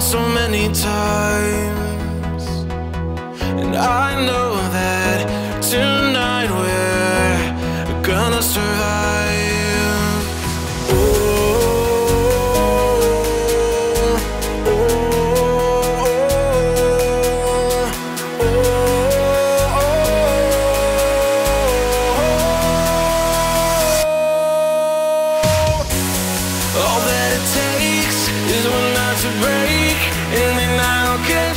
so many times, to break, and catch your fall.